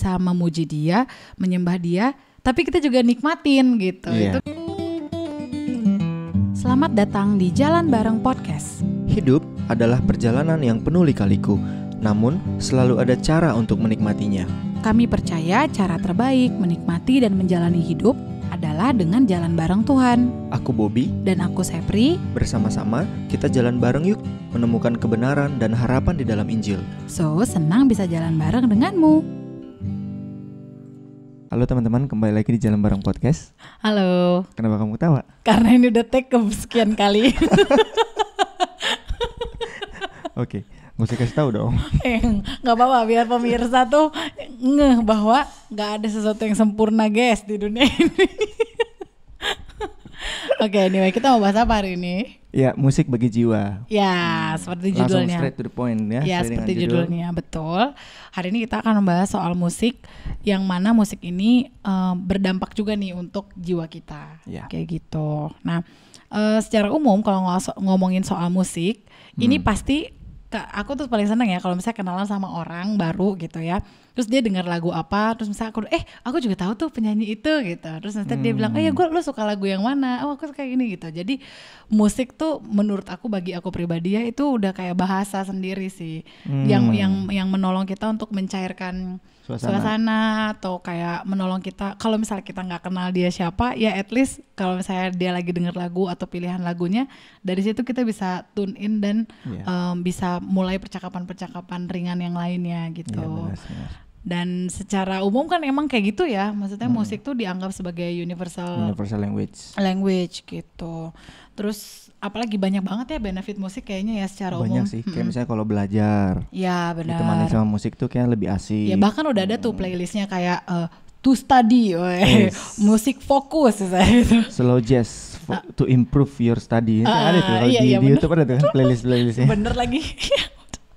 bisa memuji dia, menyembah dia, tapi kita juga nikmatin gitu. Iya. Itu Selamat datang di Jalan Bareng Podcast. Hidup adalah perjalanan yang penuh lika-liku, namun selalu ada cara untuk menikmatinya. Kami percaya cara terbaik menikmati dan menjalani hidup adalah dengan jalan bareng Tuhan. Aku Bobby, Dan aku Sepri, bersama-sama kita jalan bareng yuk menemukan kebenaran dan harapan di dalam Injil. so senang bisa jalan bareng denganmu. Halo teman-teman, kembali lagi di Jalan Bareng Podcast. Halo, Kenapa kamu ketawa? karena ini udah take ke sekian kali. Oke, nggak usah kasih tahu dong. Eh, nggak apa-apa biar pemirsa tuh ngeh bahwa nggak ada sesuatu yang sempurna guys di dunia ini. Oke, anyway kita mau bahas apa hari ini? Ya, musik bagi jiwa. Ya, seperti Langsung judulnya. straight to the point ya. Ya, seperti judul. judulnya, betul. Hari ini kita akan membahas soal musik yang mana musik ini eh, berdampak juga nih untuk jiwa kita. Ya. Kayak gitu. Nah, eh, secara umum kalau ngomongin soal musik, ini Hmm. pasti Kak, aku tuh paling seneng ya kalau misalnya kenalan sama orang baru gitu ya. Terus dia dengar lagu apa, terus misalnya aku eh aku juga tahu tuh penyanyi itu gitu. Terus nanti dia bilang, "Eh ya gue lu suka lagu yang mana?" Oh, aku suka ini gitu. Jadi musik tuh menurut aku bagi aku pribadi ya itu udah kayak bahasa sendiri sih. Yang Hmm. yang yang menolong kita untuk mencairkan Suasana. suasana. atau kayak menolong kita kalau misalnya kita nggak kenal dia siapa ya at least kalau misalnya dia lagi denger lagu atau pilihan lagunya dari situ kita bisa tune in dan Iya. em, bisa mulai percakapan-percakapan ringan yang lainnya gitu. Iya, benar, benar. Dan secara umum kan emang kayak gitu ya, maksudnya Hmm. musik tuh dianggap sebagai universal Universal language. language gitu. Terus apalagi banyak banget ya benefit musik kayaknya ya secara umum. Banyak sih, kayak misalnya kalau belajar, Ya benar. ditemani sama musik tuh kayak lebih asik. Ya bahkan udah ada tuh playlistnya kayak eh, to study. Yes. musik fokus misalnya gitu. slow jazz fo- to improve your study. Itu Ah, ada tuh kalau iya, di, iya, di bener. YouTube ada tuh kan playlist playlistnya. Bener lagi.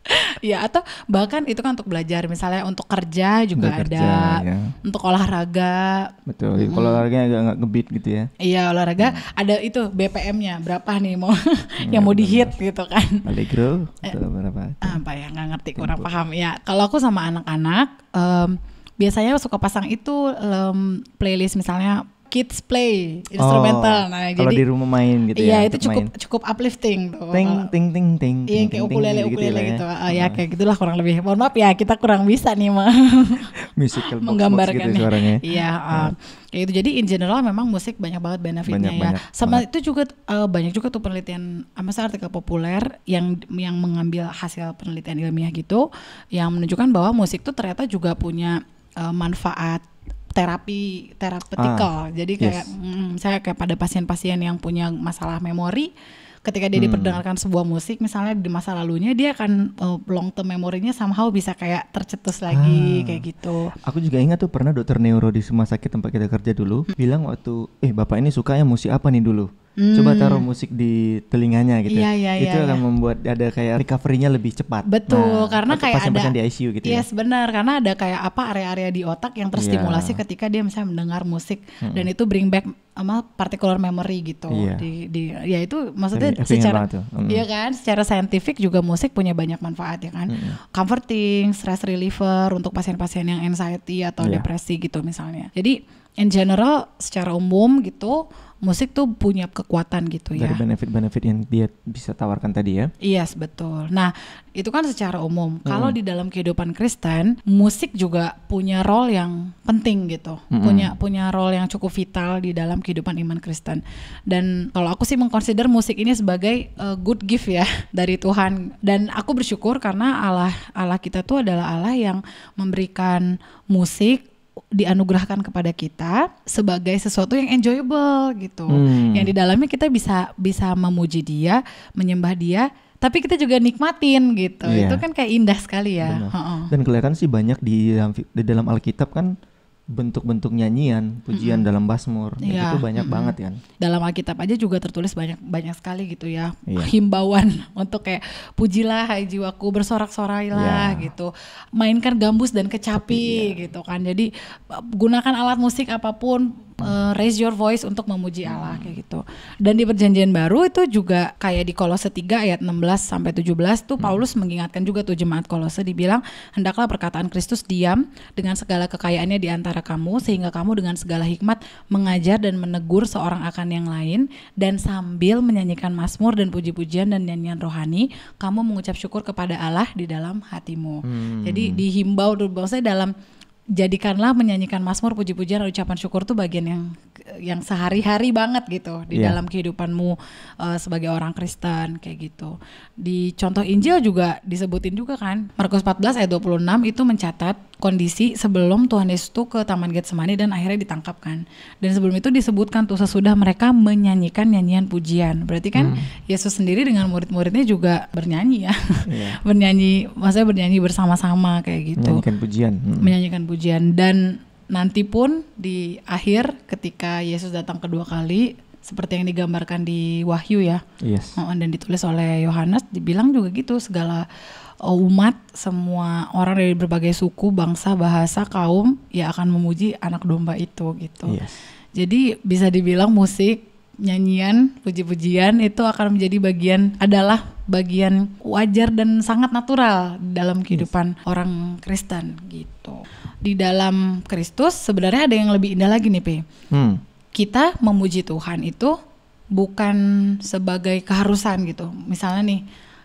ya atau bahkan itu kan untuk belajar misalnya untuk kerja juga Untuk ada, kerja, ya. untuk olahraga. Betul. Kalau olahraganya agak nggak ngebeat gitu ya. Iya olahraga ada itu BPM-nya berapa nih mau yang mau dihit gitu kan. Allegro Eh. atau berapa? apa ya nggak ngerti kurang paham ya kalau aku sama anak-anak em, biasanya suka pasang itu em, playlist misalnya kids play instrumental Oh, nah kalau jadi di rumah main gitu iya ya. itu untuk cukup main. cukup uplifting tuh ting ting ting ting. Iya ting, kayak ting, ukulele ting, ukulele lah gitu, Ah, ya kayak gitulah kurang lebih. Mohon maaf ya kita kurang bisa nih mah Musical box menggambarkan gitu suaranya. Iya, ah, kayak itu. Jadi in general memang musik banyak banget benefitnya Banyak, ya. banyak Sama itu juga eh, banyak juga tuh penelitian, apa sih artikel populer yang yang mengambil hasil penelitian ilmiah gitu, yang menunjukkan bahwa musik tuh ternyata juga punya eh, manfaat terapi terapeutikal. Jadi kayak yes. mm, misalnya kayak pada pasien-pasien yang punya masalah memori ketika dia Hmm. diperdengarkan sebuah musik misalnya di masa lalunya dia akan eh, long term memorinya somehow bisa kayak tercetus lagi Ah. kayak gitu. Aku juga ingat tuh pernah dokter neuro di rumah sakit tempat kita kerja dulu bilang waktu eh bapak ini sukanya musik apa nih dulu? Coba taruh musik di telinganya gitu. Hmm. Iya, iya, itu iya, akan iya. membuat ada kayak recovery-nya lebih cepat. Betul, karena atau kayak pasien-pasien ada di ICU gitu ya. Yes, benar, karena ada kayak apa area-area di otak yang terstimulasi Iya. ketika dia misalnya mendengar musik dan itu bring back sama particular memory gitu. Iya. Di, di ya itu maksudnya Efeknya secara. Mm. Iya kan, secara saintifik juga musik punya banyak manfaat ya kan. Comforting, stress reliever untuk pasien-pasien yang anxiety atau Iya. depresi gitu misalnya. Jadi in general secara umum gitu musik tuh punya kekuatan gitu ya. Dari benefit-benefit yang dia bisa tawarkan tadi ya. Yes, betul. Nah, itu kan secara umum. Kalau di dalam kehidupan Kristen, musik juga punya role yang penting gitu. Punya punya role yang cukup vital di dalam kehidupan iman Kristen. Dan kalau aku sih mengconsider musik ini sebagai uh, good gift ya dari Tuhan. Dan aku bersyukur karena Allah Allah kita tuh adalah Allah yang memberikan musik dianugerahkan kepada kita sebagai sesuatu yang enjoyable gitu. Hmm. Yang di dalamnya kita bisa bisa memuji dia, menyembah dia, tapi kita juga nikmatin gitu. Iya. Itu kan kayak indah sekali ya. Benar. Heeh. Dan kelihatan sih banyak di dalam, di dalam Alkitab kan bentuk-bentuk nyanyian, pujian dalam Mazmur. Iya, Itu banyak mm-mm. banget kan. Dalam Alkitab aja juga tertulis banyak banyak sekali gitu ya Iya. himbauan untuk kayak pujilah hai jiwaku bersorak-sorailah Iya. gitu. Mainkan gambus dan kecapi iya. gitu kan. Jadi gunakan alat musik apa pun uh, raise your voice untuk memuji Allah kayak gitu. Dan di perjanjian baru itu juga kayak di Kolose 3 ayat 16 sampai 17 tuh Paulus mengingatkan juga tuh jemaat Kolose dibilang hendaklah perkataan Kristus diam dengan segala kekayaannya di antara kamu sehingga kamu dengan segala hikmat mengajar dan menegur seorang akan yang lain dan sambil menyanyikan mazmur dan puji-pujian dan nyanyian rohani kamu mengucap syukur kepada Allah di dalam hatimu. Hmm. Jadi dihimbau dulu saya dalam jadikanlah menyanyikan mazmur puji-pujian ucapan syukur tuh bagian yang yang sehari-hari banget gitu di Yeah. dalam kehidupanmu uh, sebagai orang Kristen kayak gitu. Di contoh Injil juga disebutin juga kan. Markus 14 ayat 26 itu mencatat kondisi sebelum Tuhan Yesus tuh ke Taman Getsemani dan akhirnya ditangkap kan. Dan sebelum itu disebutkan tuh sesudah mereka menyanyikan nyanyian pujian. Berarti kan Yesus sendiri dengan murid-muridnya juga bernyanyi ya. Iya. bernyanyi maksudnya bernyanyi bersama-sama kayak gitu Menyanyikan pujian. Hmm. menyanyikan pujian dan nanti pun di akhir ketika Yesus datang kedua kali seperti yang digambarkan di Wahyu ya Yes. oh, dan ditulis oleh Yohanes dibilang juga gitu segala umat semua orang dari berbagai suku bangsa bahasa kaum ya akan memuji anak domba itu gitu Yes. jadi bisa dibilang musik, nyanyian, puji-pujian itu akan menjadi bagian adalah bagian wajar dan sangat natural dalam kehidupan orang Kristen gitu. Di dalam Kristus sebenarnya ada yang lebih indah lagi nih, P. Hmm. Kita memuji Tuhan itu bukan sebagai keharusan gitu. Misalnya nih,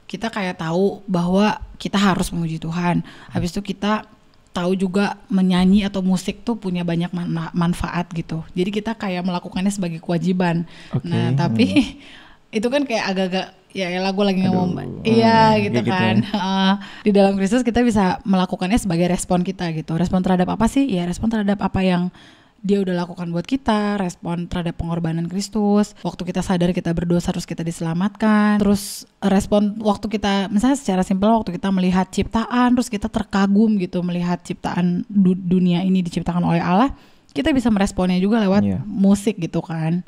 kita kayak tahu bahwa kita harus memuji Tuhan. Habis itu kita tahu juga menyanyi atau musik tuh punya banyak man- manfaat gitu. Jadi kita kayak melakukannya sebagai kewajiban. Oke, Nah, tapi itu kan kayak agak-agak ya ya gue lagi ngomong Aduh, iya eh, gitu kayak gitu kan Heeh. di dalam Kristus kita bisa melakukannya sebagai respon kita gitu respon terhadap apa sih ya respon terhadap apa yang dia udah lakukan buat kita respon terhadap pengorbanan Kristus waktu kita sadar kita berdosa terus kita diselamatkan terus respon waktu kita misalnya secara simpel waktu kita melihat ciptaan terus kita terkagum gitu melihat ciptaan du- dunia ini diciptakan oleh Allah kita bisa meresponnya juga lewat Iya. musik gitu kan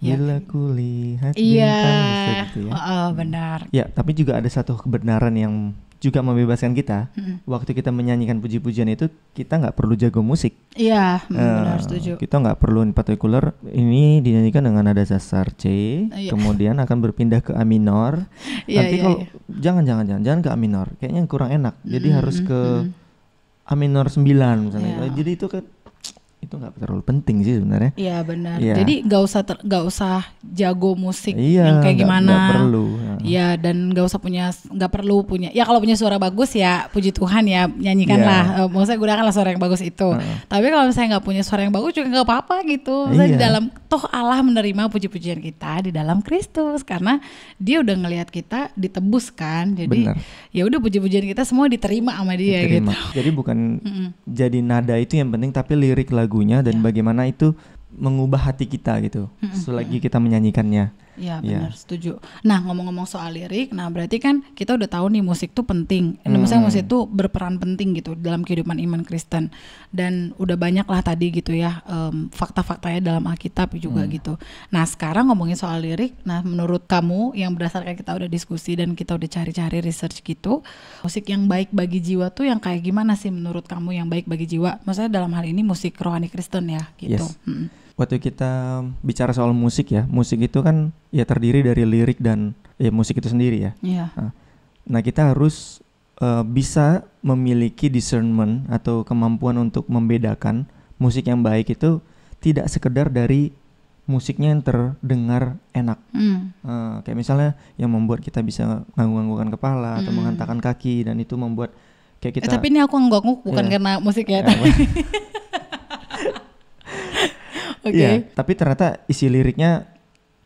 Ya. Bila kulihat Iya, bintang gitu ya. Heeh, benar. Ya, tapi juga ada satu kebenaran yang juga membebaskan kita. Mm-mm. Waktu kita menyanyikan puji-pujian itu, kita nggak perlu jago musik. Iya, mm, benar Eh, setuju. Kita nggak perlu in particular. Ini dinyanyikan dengan nada dasar C, Iya. kemudian akan berpindah ke A minor. Iya, Nanti iya, kalau iya. jangan jangan jangan jangan ke A minor, kayaknya kurang enak. Jadi Mm, harus ke mm. A minor 9 misalnya. Iya. Jadi itu kan itu nggak terlalu penting sih sebenarnya. Iya benar. Iya. Jadi nggak usah nggak usah jago musik Iya, yang kayak nggak- gimana. nggak perlu. Iya dan nggak usah punya nggak perlu punya. Ya kalau punya suara bagus ya puji Tuhan ya Iya. nyanyikanlah. Eh, maksudnya gunakanlah suara yang bagus itu. Heeh. Tapi kalau misalnya nggak punya suara yang bagus juga nggak apa-apa gitu. Maksudnya di Iya. dalam toh Allah menerima puji-pujian kita di dalam Kristus karena Dia udah ngelihat kita ditebus kan. Jadi ya udah puji-pujian kita semua diterima sama Dia Diterima. gitu. Jadi bukan Mm-mm. jadi nada itu yang penting tapi lirik lagunya dan Iya. bagaimana itu mengubah hati kita gitu. Selagi kita menyanyikannya. Iya Iya. benar setuju. Nah ngomong-ngomong soal lirik, nah berarti kan kita udah tahu nih musik tuh penting. Hmm. Maksudnya musik tuh berperan penting gitu dalam kehidupan iman Kristen. Dan udah banyak lah tadi gitu ya em, fakta-faktanya dalam Alkitab juga Hmm. gitu. Nah sekarang ngomongin soal lirik, nah menurut kamu yang berdasarkan kita udah diskusi dan kita udah cari-cari research gitu, musik yang baik bagi jiwa tuh yang kayak gimana sih menurut kamu yang baik bagi jiwa? Maksudnya dalam hal ini musik rohani Kristen ya gitu. Yes. Mm-mm. Waktu kita bicara soal musik ya, musik itu kan ya terdiri dari lirik dan ya musik itu sendiri ya. Iya. Nah, kita harus eh, bisa memiliki discernment atau kemampuan untuk membedakan musik yang baik itu tidak sekedar dari musiknya yang terdengar enak. Hmm. Eh, kayak misalnya yang membuat kita bisa ngangguk-nganggukan kepala atau Mm. menghentakkan kaki dan itu membuat kayak kita Eh, tapi ini aku ngangguk bukan Iya. karena musik ya. Tapi- Oke. Iya, tapi ternyata isi liriknya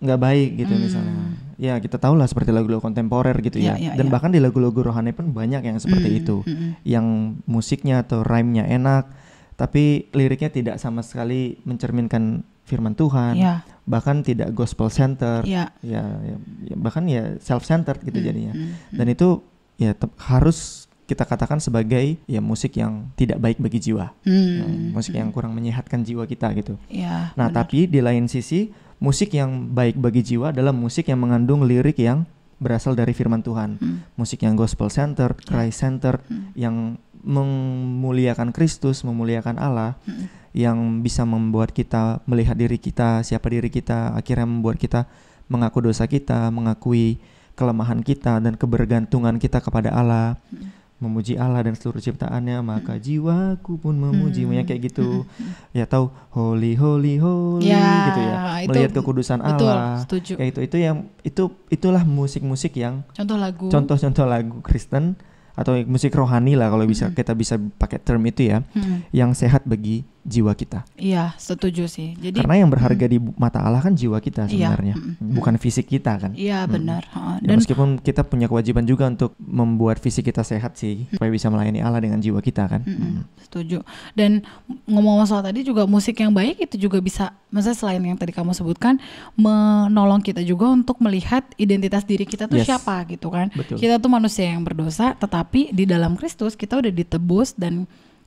nggak baik gitu Hmm. misalnya. Ya kita tahu lah seperti lagu-lagu kontemporer gitu Iya, ya. iya, Dan iya. bahkan di lagu-lagu rohani pun banyak yang seperti Mm, itu, mm, mm. yang musiknya atau rhyme-nya enak, tapi liriknya tidak sama sekali mencerminkan firman Tuhan, Iya, bahkan tidak gospel center, iya. ya, ya, ya, bahkan ya self centered gitu Mm, jadinya. mm, Dan itu ya harus kita katakan sebagai ya musik yang tidak baik bagi jiwa, mm, Ya, mm, musik yang kurang menyehatkan jiwa kita gitu. Iya. Nah, benar. tapi di lain sisi, musik yang baik bagi jiwa adalah musik yang mengandung lirik yang berasal dari firman Tuhan. Mm, Musik yang gospel centered, Christ centered, mm, yang memuliakan Kristus, memuliakan Allah, mm, yang bisa membuat kita melihat diri kita, siapa diri kita, akhirnya membuat kita mengaku dosa kita, mengakui kelemahan kita dan kebergantungan kita kepada Allah. Hmm memuji Allah dan seluruh ciptaannya maka jiwaku pun memujimu hmm. kayak gitu hmm. ya tahu holy holy holy ya, gitu ya itu, melihat kekudusan betul, Allah setuju. ya itu itu yang itu itulah musik-musik yang contoh lagu contoh-contoh lagu Kristen atau musik rohani lah kalau bisa hmm. kita bisa pakai term itu ya hmm. yang sehat bagi jiwa kita. Iya, setuju sih. Jadi karena yang berharga hmm. di mata Allah kan jiwa kita iya, sebenarnya, iya, bukan fisik kita kan. Iya, benar. Ya, Dan meskipun kita punya kewajiban juga untuk membuat fisik kita sehat sih, supaya bisa melayani Allah dengan jiwa kita kan. Hmm. Setuju. Dan ngomong soal tadi juga musik yang baik itu juga bisa, maksudnya selain yang tadi kamu sebutkan, menolong kita juga untuk melihat identitas diri kita tuh yes. siapa gitu kan. Betul. Kita tuh manusia yang berdosa, tetapi di dalam Kristus kita udah ditebus dan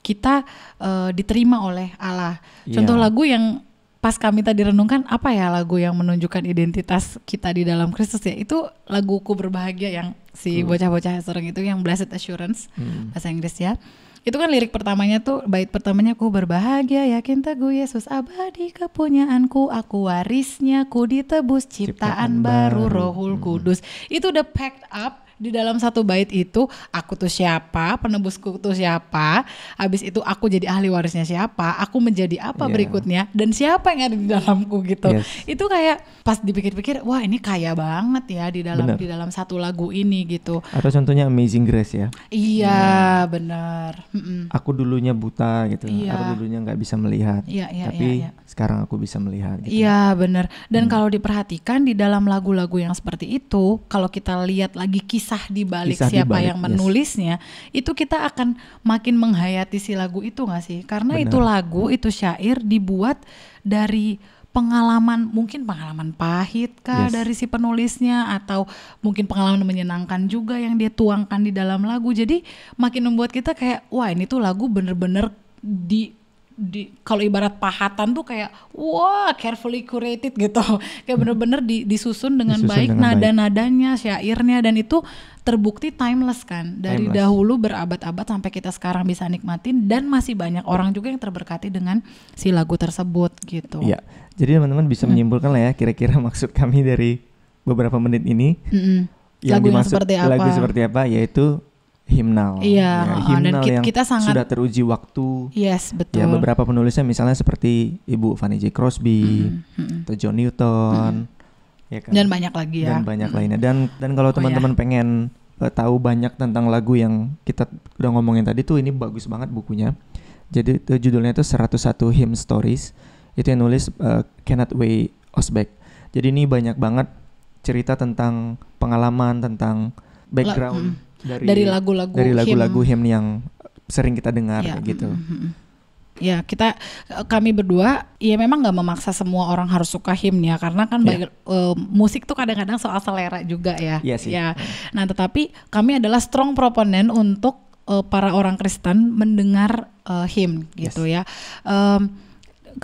kita uh, diterima oleh Allah. Yeah. Contoh lagu yang pas kami tadi renungkan apa ya lagu yang menunjukkan identitas kita di dalam Kristus ya itu laguku berbahagia yang si bocah-bocah sering itu yang Blessed Assurance hmm. bahasa Inggris ya itu kan lirik pertamanya tuh bait pertamanya ku berbahagia yakin teguh Yesus abadi kepunyaanku aku warisnya ku ditebus ciptaan, ciptaan baru, baru Rohul hmm. Kudus itu udah packed up di dalam satu bait itu aku tuh siapa, penebusku tuh siapa, habis itu aku jadi ahli warisnya siapa, aku menjadi apa yeah. berikutnya dan siapa yang ada di dalamku gitu. Yes. Itu kayak pas dipikir-pikir, wah ini kaya banget ya di dalam bener. di dalam satu lagu ini gitu. Atau contohnya Amazing Grace ya. Iya, yeah. benar. Aku dulunya buta gitu. Yeah. Aku dulunya nggak bisa melihat. Yeah, yeah, tapi yeah, yeah. sekarang aku bisa melihat gitu. Iya, benar. Dan hmm. kalau diperhatikan di dalam lagu-lagu yang seperti itu, kalau kita lihat lagi kisah kisah di balik siapa dibalik, yang menulisnya, yes. itu kita akan makin menghayati si lagu itu nggak sih? Karena Bener. itu lagu, itu syair dibuat dari pengalaman mungkin pengalaman pahit kah yes. dari si penulisnya atau mungkin pengalaman menyenangkan juga yang dia tuangkan di dalam lagu jadi makin membuat kita kayak wah ini tuh lagu bener-bener di di kalau ibarat pahatan tuh kayak wah carefully curated gitu kayak bener-bener di, disusun dengan disusun baik nada-nadanya syairnya dan itu terbukti timeless kan dari timeless. dahulu berabad-abad sampai kita sekarang bisa nikmatin dan masih banyak orang juga yang terberkati dengan si lagu tersebut gitu. Iya. Jadi teman-teman bisa hmm. menyimpulkan lah ya kira-kira maksud kami dari beberapa menit ini. Hmm. Yang lagu dimaksud, yang seperti apa? Lagu seperti apa yaitu himnal. Iya, ya, himnal dan yang kita sangat sudah teruji waktu. Yes, betul. Ya beberapa penulisnya misalnya seperti Ibu Fanny J. Crosby, mm -hmm. atau John Newton, mm -hmm. ya kan. Dan banyak lagi ya. Dan banyak mm -hmm. lainnya. Dan dan kalau teman-teman oh, ya. pengen uh, tahu banyak tentang lagu yang kita udah ngomongin tadi tuh ini bagus banget bukunya. Jadi uh, judulnya itu 101 Hymn Stories. Itu yang nulis uh, Kenneth Way Osbeck. Jadi ini banyak banget cerita tentang pengalaman tentang background. La mm dari lagu-lagu dari lagu-lagu him. him yang sering kita dengar ya. gitu. Mm -hmm. Ya kita kami berdua ya memang nggak memaksa semua orang harus suka himnya karena kan yeah. uh, musik tuh kadang-kadang soal selera juga ya. Yeah, sih. Ya. Nah tetapi kami adalah strong proponent untuk uh, para orang Kristen mendengar uh, him gitu yes. ya. Um,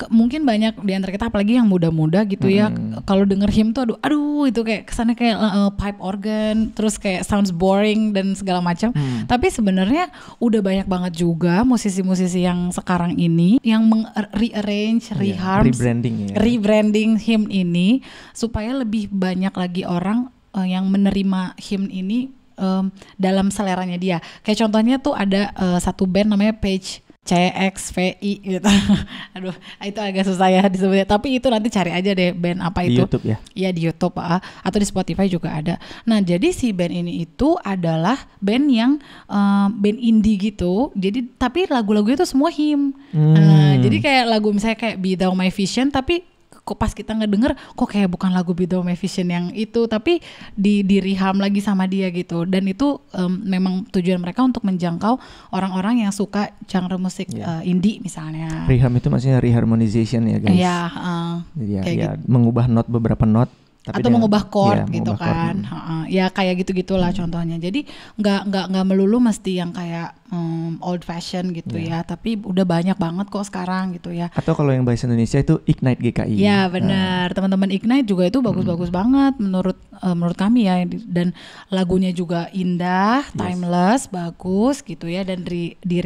mungkin banyak di antara kita apalagi yang muda-muda gitu ya, hmm. ya kalau denger him tuh aduh aduh itu kayak kesannya kayak uh, pipe organ terus kayak sounds boring dan segala macam hmm. tapi sebenarnya udah banyak banget juga musisi-musisi yang sekarang ini yang meng rearrange yeah, reharm rebranding ya. rebranding him ini supaya lebih banyak lagi orang uh, yang menerima him ini um, dalam seleranya dia. Kayak contohnya tuh ada uh, satu band namanya Page CXVI gitu. Aduh, itu agak susah ya disebutnya. Tapi itu nanti cari aja deh band apa itu. Di YouTube ya? Iya di YouTube ah. atau di Spotify juga ada. Nah jadi si band ini itu adalah band yang uh, band indie gitu. Jadi tapi lagu-lagunya itu semua him. Hmm. Uh, jadi kayak lagu misalnya kayak Be Thou My Vision tapi kok pas kita ngedenger kok kayak bukan lagu Be My Vision yang itu tapi di di reham lagi sama dia gitu dan itu um, memang tujuan mereka untuk menjangkau orang-orang yang suka genre musik yeah. uh, indie misalnya. Reham itu maksudnya reharmonization ya guys. Iya, uh, Jadi ya, ya gitu. mengubah not beberapa not Tapi atau dia- mengubah chord iya, gitu mengubah chord, kan hmm. Ha-ha. ya kayak gitu gitulah contohnya jadi nggak nggak nggak melulu mesti yang kayak hmm, old fashion gitu Iya. ya tapi udah banyak banget kok sekarang gitu ya Atau kalau yang bahasa Indonesia itu Ignite GKI. Ya Nah, benar, teman-teman Ignite juga itu bagus-bagus banget menurut eh, menurut kami ya dan lagunya juga indah, Yes. timeless, bagus gitu ya dan di di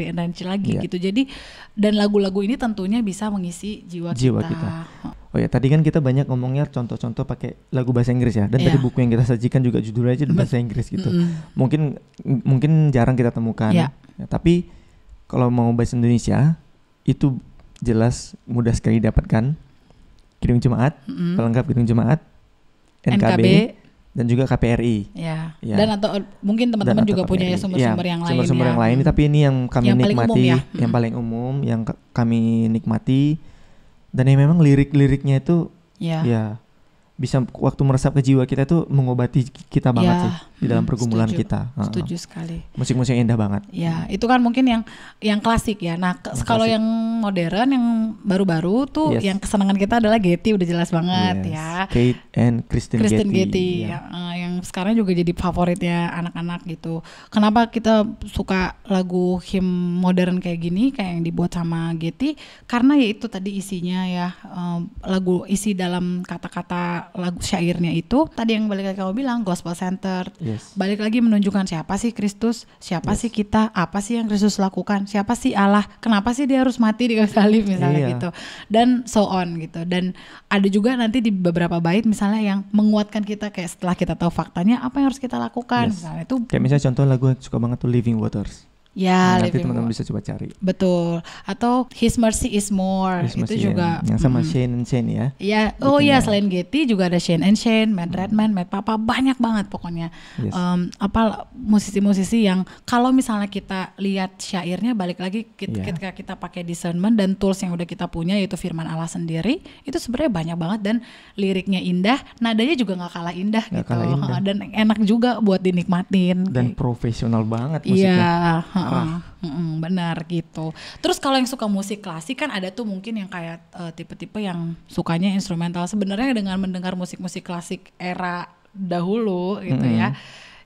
lagi Iya. gitu. Jadi dan lagu-lagu ini tentunya bisa mengisi jiwa, Jiwa kita. kita. Oh ya, tadi kan kita banyak ngomongnya contoh-contoh pakai lagu bahasa Inggris ya. Dan Iya. tadi buku yang kita sajikan juga judulnya aja bahasa Inggris gitu. Mm-mm. Mungkin m- mungkin jarang kita temukan. Iya. Ya, tapi kalau mau bahasa Indonesia itu jelas mudah sekali dapatkan. Kirim Jemaat, Mm-mm. pelengkap Kirim Jemaat, NKB, dan juga KPRI. ya. Ya. Dan atau mungkin teman-teman juga punya ya sumber-sumber Iya, yang lain sumber-sumber ya. yang lain Hmm. tapi ini yang kami Yang paling nikmati umum ya. yang Mm. paling umum yang kami nikmati dan yang memang lirik-liriknya itu ya. ya bisa waktu meresap ke jiwa kita itu mengobati kita banget Ya, sih di dalam mm, pergumulan setuju, kita. Setuju sekali. musik-musik yang indah banget Ya, itu kan mungkin yang yang klasik ya. Nah, Yang kalau yang modern yang baru-baru tuh Yes. yang kesenangan kita adalah Getty udah jelas banget Yes. ya. Kate and Kristen, Kristen Getty, Getty, ya. ya, eh, yang sekarang juga jadi favoritnya anak-anak gitu. Kenapa kita suka lagu hymn modern kayak gini, kayak yang dibuat sama Getty? Karena ya itu tadi isinya ya em, lagu isi dalam kata-kata lagu syairnya itu tadi yang balik lagi kamu bilang gospel center. yes Balik lagi menunjukkan siapa sih Kristus, siapa Yes. sih kita, apa sih yang Kristus lakukan, siapa sih Allah, kenapa sih dia harus mati di kayu salib misalnya Iya. gitu, dan so on gitu. Dan ada juga nanti di beberapa bait misalnya yang menguatkan kita kayak setelah kita tahu faktanya apa yang harus kita lakukan, Yes. misalnya itu kayak misalnya contoh lagu yang suka banget tuh Living Waters ya Nah, nanti teman-teman bisa coba cari betul atau His mercy is more Christmas itu juga yang sama mm-mm. Shane and Shane ya Ya, oh iya selain Getty juga ada Shane and Shane, Matt Redman, Matt Papa banyak banget pokoknya. Yes. Em, apa musisi-musisi yang kalau misalnya kita lihat syairnya balik lagi kit- Iya. ketika kita pakai discernment dan tools yang udah kita punya yaitu firman Allah sendiri itu sebenarnya banyak banget dan liriknya indah, nadanya juga nggak kalah indah Nggak gitu kalah indah. Dan enak juga buat dinikmatin. dan kayak- profesional banget musiknya Iya, heeh, heeh, benar gitu. Terus kalau yang suka musik klasik kan ada tuh mungkin yang kayak eh, tipe-tipe yang sukanya instrumental. Sebenarnya dengan mendengar musik-musik klasik era dahulu gitu Mm-mm. ya.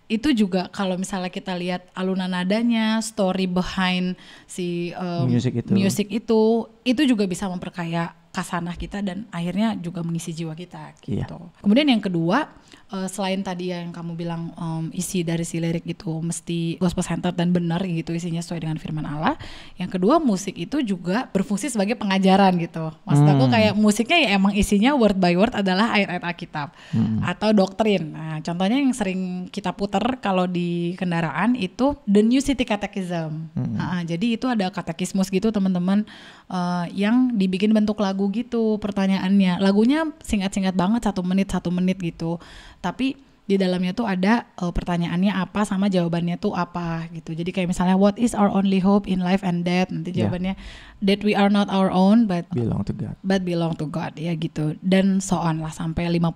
Itu juga kalau misalnya kita lihat alunan nadanya, story behind si em, Music itu. music itu, itu juga bisa memperkaya kasanah kita dan akhirnya juga mengisi jiwa kita Iya. gitu. Kemudian yang kedua, eh, selain tadi ya yang kamu bilang em, isi dari si lirik itu mesti gospel centered dan benar gitu isinya sesuai dengan firman Allah. Yang kedua, musik itu juga berfungsi sebagai pengajaran gitu. Maksud aku Hmm. kayak musiknya ya emang isinya word by word adalah ayat-ayat Alkitab Hmm. atau doktrin. Nah, contohnya yang sering kita putar kalau di kendaraan itu The New City Catechism. Hmm. Ah, jadi itu ada katekismus gitu teman-teman eh, yang dibikin bentuk lagu gitu pertanyaannya. Lagunya singkat-singkat banget satu menit satu menit gitu. Tapi di dalamnya tuh ada eh, pertanyaannya apa sama jawabannya tuh apa gitu. Jadi kayak misalnya what is our only hope in life and death? Nanti Ya. jawabannya that we are not our own but belong to God but belong to God ya gitu. Dan so on lah sampai 52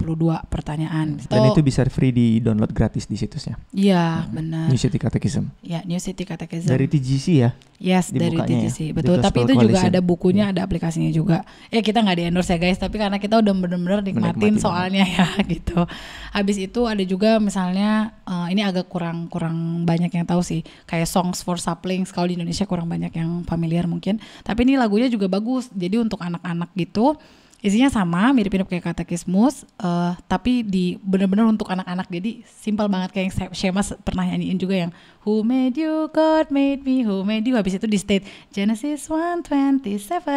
pertanyaan. dan Oh, itu bisa free di download gratis di situsnya Iya, benar. New City Catechism Ya, New City Catechism. dari TGC ya Yes, dari ya, TGC. di Betul, tapi itu juga ada bukunya, Iya. ada aplikasinya juga. Ya kita nggak di endorse ya guys, tapi karena kita udah bener-bener nikmatin Menikmati soalnya ya gitu. Habis itu ada juga misalnya eh, ini agak kurang kurang banyak yang tahu sih, kayak Songs for Saplings kalau di Indonesia kurang banyak yang familiar mungkin. Tapi ini lagunya juga bagus. Jadi untuk anak-anak gitu isinya sama mirip-mirip kayak katekismus eh, tapi di bener-bener untuk anak-anak. Jadi simpel banget kayak yang Shema pernah nyanyiin juga yang Who made you God made me Who made you. Habis itu di state Genesis 1:27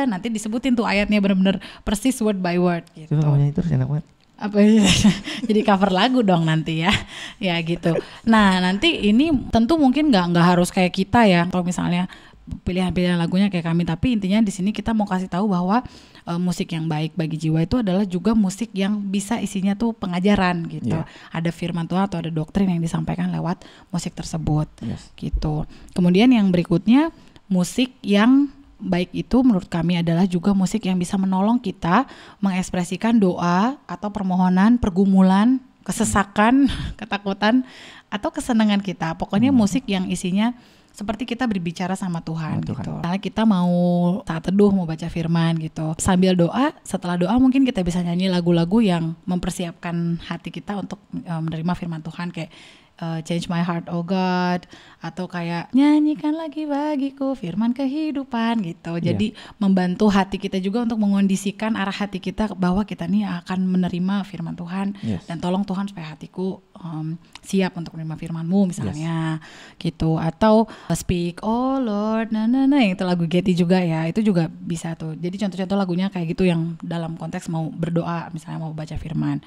nanti disebutin tuh ayatnya bener-bener persis word by word gitu. Itu namanya terus enak banget apa jadi cover lagu dong nanti ya. Ya gitu. Nah nanti ini tentu mungkin nggak nggak harus kayak kita ya. Kalau misalnya pilihan-pilihan lagunya kayak kami tapi intinya di sini kita mau kasih tahu bahwa eh, musik yang baik bagi jiwa itu adalah juga musik yang bisa isinya tuh pengajaran gitu. Iya. ada firman Tuhan atau ada doktrin yang disampaikan lewat musik tersebut yes. gitu. Kemudian yang berikutnya musik yang baik itu menurut kami adalah juga musik yang bisa menolong kita mengekspresikan doa atau permohonan, pergumulan, kesesakan, ketakutan atau kesenangan kita. Pokoknya musik yang isinya seperti kita berbicara sama Tuhan, Sama Tuhan. gitu. Misalnya kita mau saat teduh mau baca firman gitu. Sambil doa, setelah doa mungkin kita bisa nyanyi lagu-lagu yang mempersiapkan hati kita untuk eh, menerima firman Tuhan kayak eh, Change My Heart Oh God atau kayak nyanyikan lagi bagiku firman kehidupan gitu. Iya. Jadi membantu hati kita juga untuk mengondisikan arah hati kita bahwa kita nih akan menerima firman Tuhan Yes. dan tolong Tuhan supaya hatiku um, siap untuk menerima firman-Mu misalnya gitu atau uh, speak oh Lord nah nah nah yang itu lagu Getty juga ya itu juga bisa tuh jadi contoh-contoh lagunya kayak gitu yang dalam konteks mau berdoa misalnya mau baca firman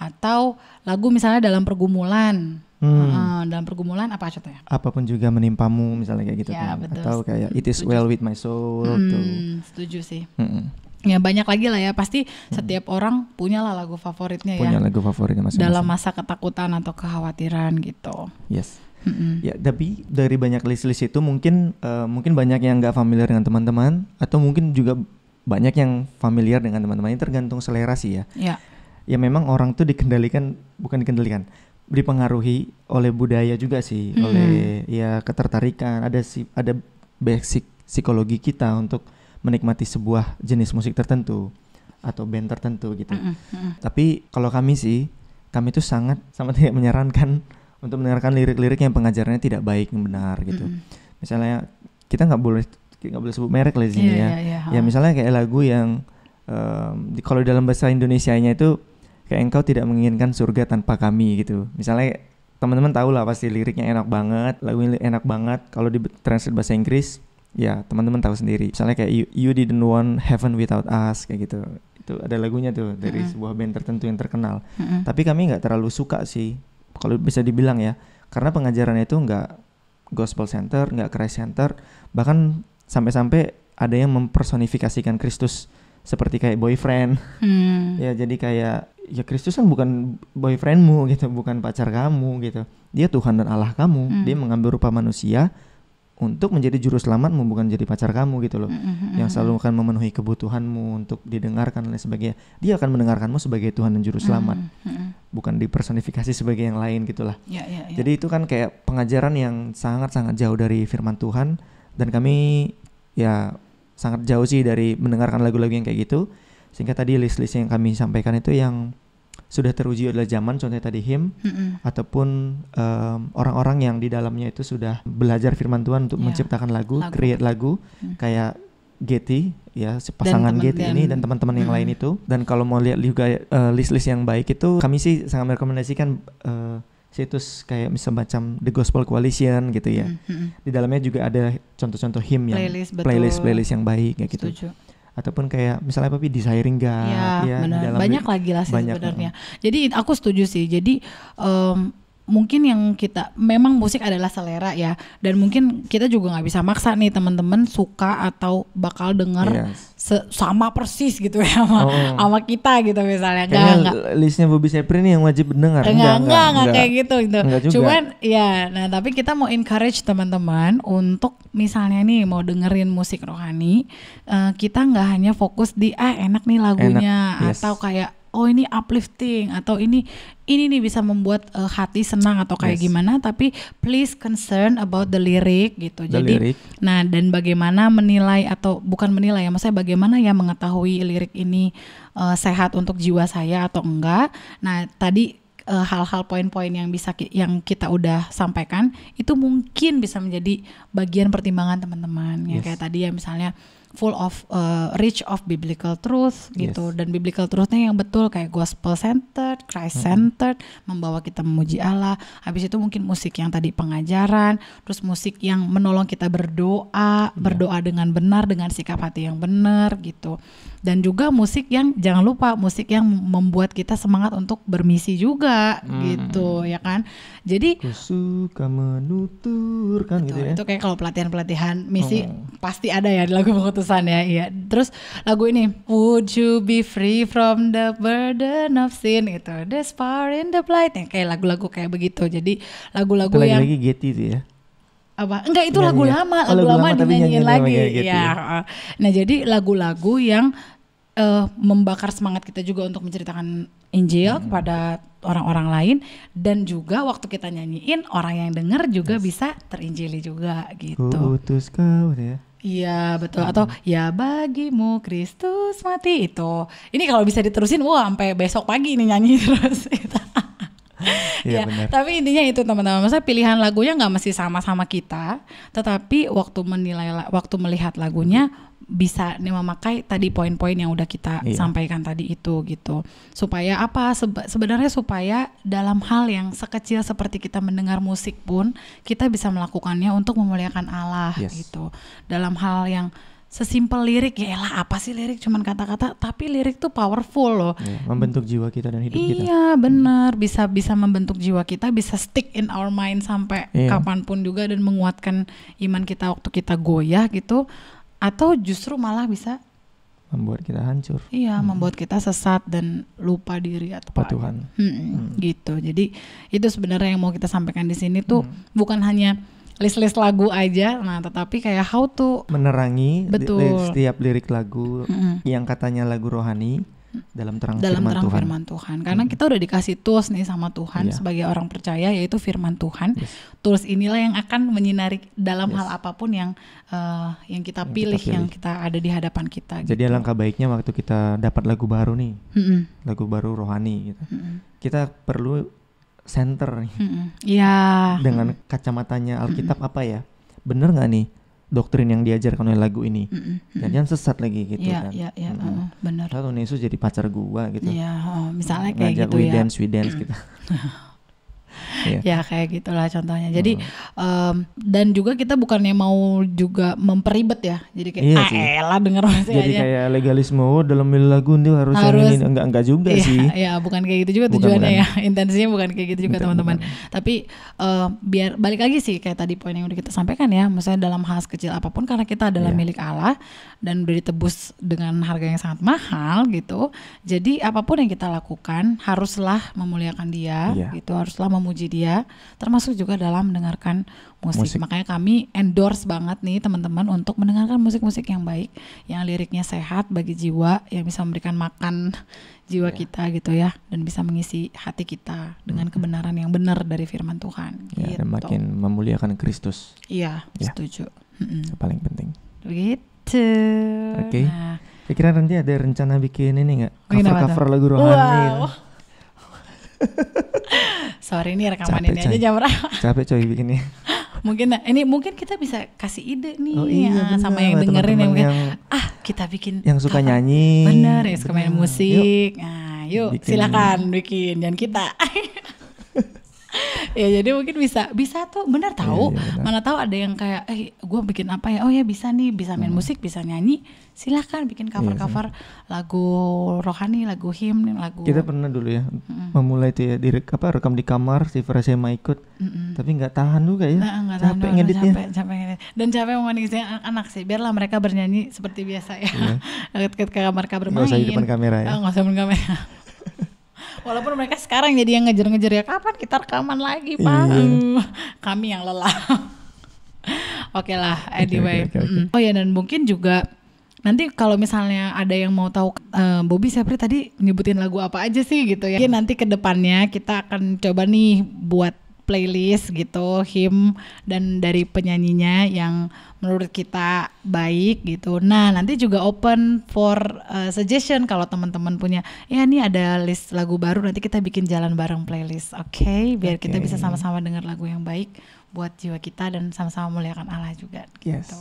atau lagu misalnya dalam pergumulan Hmm. Uh, dalam pergumulan apa contohnya Apa pun juga menimpamu misalnya kayak gitu Ya, kan. betul. Atau kayak it is Setuju. well with my soul tuh. Hmm, setuju sih Mm-mm. ya banyak lagi lah ya pasti setiap orang punya lah lagu favoritnya Punya ya lagu favoritnya masing-masing. dalam masa ketakutan atau kekhawatiran gitu Yes. Mm-mm. Ya, tapi dari banyak list-list itu mungkin eh, mungkin banyak yang nggak familiar dengan teman-teman atau mungkin juga banyak yang familiar dengan teman-teman. Ini tergantung selera sih ya. ya Ya memang orang tuh dikendalikan bukan dikendalikan, dipengaruhi oleh budaya juga sih, Mm. oleh ya ketertarikan, ada si ada basic psikologi kita untuk menikmati sebuah jenis musik tertentu atau band tertentu gitu. Mm-mm, mm-mm. Tapi kalau kami sih, kami tuh sangat sangat tidak menyarankan untuk mendengarkan lirik-lirik yang pengajarannya tidak baik yang benar gitu. Mm-mm. Misalnya kita nggak boleh nggak boleh sebut merek lah di sini Iya, ya. iya, iya, Ya misalnya kayak lagu yang em, di, kalau dalam bahasa Indonesianya itu kayak engkau tidak menginginkan surga tanpa kami gitu. Misalnya teman-teman tahu lah pasti liriknya enak banget, lagu ini enak banget. Kalau di translate bahasa Inggris, ya teman-teman tahu sendiri. Misalnya kayak you, you didn't want heaven without us kayak gitu. Itu ada lagunya tuh dari Mm-mm. sebuah band tertentu yang terkenal. Mm-mm. Tapi kami nggak terlalu suka sih, kalau bisa dibilang ya, karena pengajarannya itu nggak gospel center, nggak Christ center, bahkan sampai-sampai ada yang mempersonifikasikan Kristus seperti kayak boyfriend, Hmm. ya jadi kayak ya Kristus kan bukan boyfriendmu gitu, bukan pacar kamu gitu, dia Tuhan dan Allah kamu, Hmm. dia mengambil rupa manusia untuk menjadi juru selamatmu bukan jadi pacar kamu gitu loh Mm-mm, yang mm-mm. selalu akan memenuhi kebutuhanmu untuk didengarkan dan sebagainya dia akan mendengarkanmu sebagai Tuhan dan juru selamat Mm, mm-mm. bukan dipersonifikasi sebagai yang lain gitulah. Ya, ya, ya. Jadi itu kan kayak pengajaran yang sangat-sangat jauh dari firman Tuhan dan kami ya sangat jauh sih dari mendengarkan lagu-lagu yang kayak gitu. Sehingga tadi list-list yang kami sampaikan itu yang sudah teruji adalah zaman contohnya tadi him Mm-mm. ataupun em, orang-orang yang di dalamnya itu sudah belajar firman Tuhan untuk Ya, menciptakan lagu, lagu. create lagu Hmm. kayak Getty ya pasangan Getty ini dan teman-teman yang Hmm. lain itu dan kalau mau lihat juga eh, list-list yang baik itu kami sih sangat merekomendasikan eh, situs kayak semacam The Gospel Coalition gitu ya Mm, mm-mm. di dalamnya juga ada contoh-contoh hymn yang playlist playlist yang baik kayak gitu Setuju. Ataupun kayak misalnya apa Desiring God Ya, ya, dalam Banyak lagi lah sih sebenarnya. Jadi aku setuju sih. Jadi em, mungkin yang kita memang musik adalah selera ya, dan mungkin kita juga nggak bisa maksa nih teman-teman suka atau bakal denger Yes. sama persis gitu ya sama, Oh. sama kita gitu misalnya. Enggak, enggak. listnya Bobby Sepri ini yang wajib dengar Enggak, enggak, enggak, kayak gitu gitu. Enggak juga. Cuman ya, nah tapi kita mau encourage teman-teman untuk misalnya nih mau dengerin musik rohani, eh, kita nggak hanya fokus di ah enak nih lagunya Enak, yes. atau kayak oh ini uplifting atau ini ini nih bisa membuat eh, hati senang atau kayak Yes. gimana, tapi please concern about the lyric gitu. The Jadi lyric. Nah, dan bagaimana menilai atau bukan menilai ya, maksudnya bagaimana ya mengetahui lirik ini eh, sehat untuk jiwa saya atau enggak. Nah, tadi eh, hal-hal poin-poin yang bisa ki- yang kita udah sampaikan itu mungkin bisa menjadi bagian pertimbangan teman-teman. Ya Yes. kayak tadi ya misalnya full of eh, rich of biblical truth gitu Yes. dan biblical truthnya yang betul kayak gospel centered, Christ centered, membawa kita memuji Allah. Habis itu mungkin musik yang tadi pengajaran, terus musik yang menolong kita berdoa, berdoa dengan benar dengan sikap hati yang benar gitu. Dan juga musik yang jangan lupa musik yang membuat kita semangat untuk bermisi juga gitu ya kan. Jadi Ku suka menuturkan gitu Betul, ya. itu kayak kalau pelatihan-pelatihan misi Oh. pasti ada ya di lagu pengutusan ya. Iya. Terus lagu ini Would you be free from the burden of sin itu There's power in the blight ya, kayak lagu-lagu kagu begitu. Jadi lagu-lagu yang lagi-lagi Getty itu ya. apa? Enggak itu lagu ya? lama, Oh, lagu, lagu lama lama dinyanyiin nyanyiin lagi. kayak ya. Nah, jadi lagu-lagu yang eh, membakar semangat kita juga untuk menceritakan Injil kepada orang-orang lain dan juga waktu kita nyanyiin orang yang dengar juga bisa terinjili juga gitu. Kuutus kau ya. Iya betul atau ya bagimu Kristus mati itu. Ini kalau bisa diterusin wah sampai besok pagi ini nyanyi terus. gitu. Iya Ya, benar. tapi intinya itu teman-teman. Masa pilihan lagunya nggak mesti sama-sama kita, tetapi waktu menilai, la- waktu melihat lagunya bisa nih memakai tadi poin-poin yang udah kita Iya. sampaikan tadi itu gitu. Supaya apa? Sebe- sebenarnya supaya dalam hal yang sekecil seperti kita mendengar musik pun kita bisa melakukannya untuk memuliakan Allah Yes. gitu. Dalam hal yang sesimpel lirik ya elah apa sih lirik cuman kata-kata tapi lirik tuh powerful loh Iya, membentuk jiwa kita dan hidup kita. Iya benar bisa bisa membentuk jiwa kita bisa stick in our mind sampai Iya. kapan pun juga dan menguatkan iman kita waktu kita goyah gitu atau justru malah bisa Membuat kita hancur. iya membuat kita sesat dan lupa diri atau Lupa Tuhan. Mm-mm, gitu jadi itu sebenarnya yang mau kita sampaikan di sini tuh Hmm. bukan hanya list-list lagu aja nah tetapi kayak how to Menerangi Betul. li- setiap lirik lagu mm-mm, yang katanya lagu rohani dalam terang dalam firman terang Tuhan. firman Tuhan karena kita udah dikasih tools nih sama Tuhan Iya. sebagai orang percaya yaitu firman Tuhan Yes. tools inilah yang akan menyinari dalam Yes. hal apa pun yang eh, yang kita Yang kita pilih yang pilih. kita ada di hadapan kita Jadi gitu. alangkah baiknya waktu kita dapat lagu baru nih, Mm-mm, lagu baru rohani gitu. mm-mm, Kita perlu center nih mm-mm. Iya. dengan kacamatanya Alkitab apa ya? Bener nggak nih doktrin yang diajarkan oleh lagu ini? Mm-mm. Jangan sesat lagi gitu Iya, kan. iya, iya, Mm-mm. heeh, benar. Lalu Tuhan Yesus jadi pacar gua gitu. Iya, oh, misalnya kayak Ngajak gitu we ya. dance, we dance gitu. Iya. Ya kayak gitulah contohnya. Jadi Oh. em, dan juga kita bukannya mau juga memperibet ya. Jadi kayak Iya ah elah denger musik Jadi aja. kayak legalisme oh, dalam lagu dia harus, yang Harus- ini enggak enggak juga Iya, sih. ya bukan kayak gitu juga Bukan, tujuannya bukan. ya. Intensinya bukan kayak gitu juga teman-teman. Tapi eh, biar balik lagi sih kayak tadi poin yang udah kita sampaikan ya, maksudnya dalam hal sekecil apa pun karena kita adalah Iya. milik Allah dan udah ditebus dengan harga yang sangat mahal gitu. Jadi apa pun yang kita lakukan haruslah memuliakan Dia, Iya. gitu, haruslah memuji Dia, termasuk juga dalam mendengarkan musik. Musik. Makanya kami endorse banget nih teman-teman untuk mendengarkan musik-musik yang baik, yang liriknya sehat bagi jiwa, yang bisa memberikan makan jiwa Iya. kita gitu ya, dan bisa mengisi hati kita dengan kebenaran yang benar dari firman Tuhan. Ya, gitu. dan makin memuliakan Kristus Iya, Ya. setuju. Mm-mm. yang paling penting. Begitu. Oke. Nah, Kira-kira nanti ada rencana bikin ini nggak? Cover-cover lagu rohani. wow. Sorry nih rekaman Capek, ini aja jam berapa? Capek coy bikinnya. mungkin ini mungkin kita bisa kasih ide nih Oh iya, ah, sama yang dengerin yang, mungkin ah kita bikin yang suka cover. nyanyi. Bener ya suka main Benar. Yuk. musik. Nah, yuk Bikin. silakan bikin dan kita. ya jadi mungkin bisa bisa tuh benar tahu Iya, iya, benar. mana tahu ada yang kayak eh gue bikin apa ya oh ya bisa nih bisa main Hmm. musik bisa nyanyi silahkan bikin cover cover lagu rohani lagu hymn lagu Kita pernah dulu ya memulai tuh ya direk apa rekam di kamar si Frasema ikut Mm-mm. tapi nggak tahan juga ya. Nah, tahan capek doang, ngeditnya. capek, capek ngedit. Dan capek memanisnya anak-anak sih. Biarlah mereka bernyanyi seperti biasa ya. Dekat ke mereka Iya. bermain. Nggak usah di depan kamera ya. Nggak usah di depan kamera. Walaupun mereka sekarang jadi yang ngejar-ngejar ya kapan kita rekaman lagi pak? Iya. Kami yang lelah. Oke lah, anyway. oke, oke. Mm-mm. Oh ya dan mungkin juga nanti kalau misalnya ada yang mau tahu eh, Bobby Sepri tadi nyebutin lagu apa aja sih gitu ya. Mungkin nanti ke depannya kita akan coba nih buat playlist gitu him dan dari penyanyinya yang menurut kita baik gitu. Nah, nanti juga open for uh, suggestion kalau teman-teman punya ya ini ada list lagu baru nanti kita bikin jalan bareng playlist. Oke, biar kita Oke. bisa sama-sama dengar lagu yang baik buat jiwa kita dan sama-sama muliakan Allah juga Yes. gitu.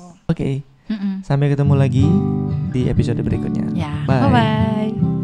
Oke. Mm-mm. Sampai ketemu lagi di episode berikutnya. Ya, Bye. bye-bye.